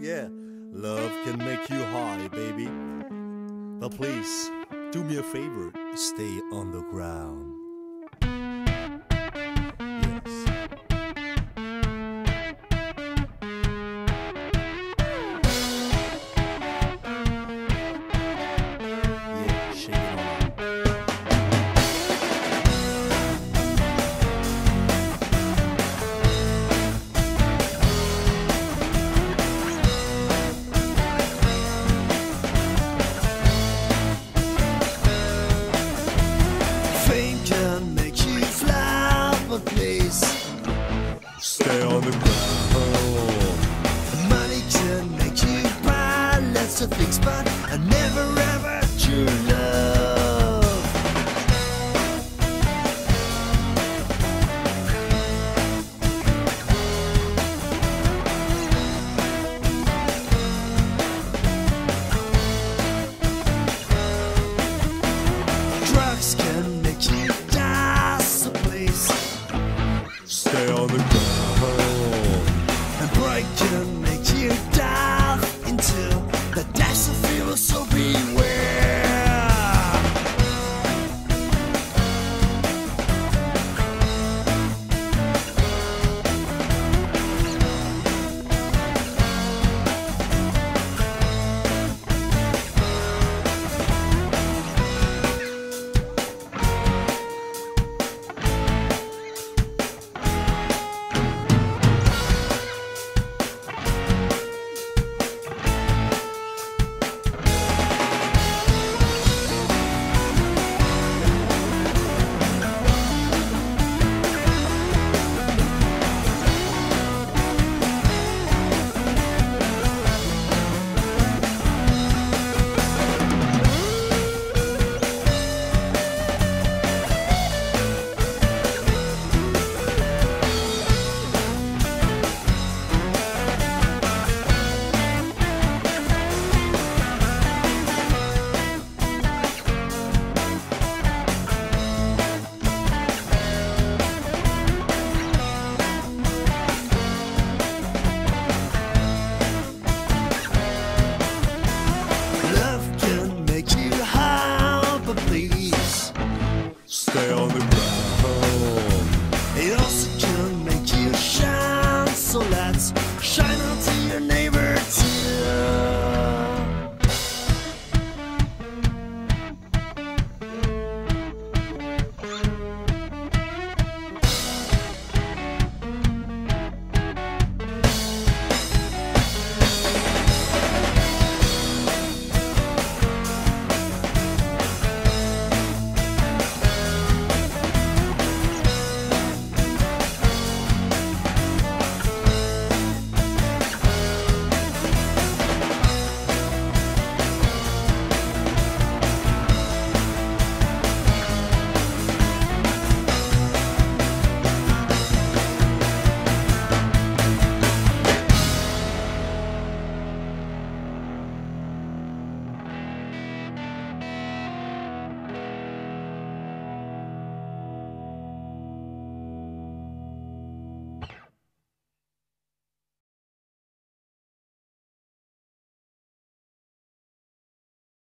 yeah. Love can make you high, baby. But please, do me a favor stay on the ground. Peace. stay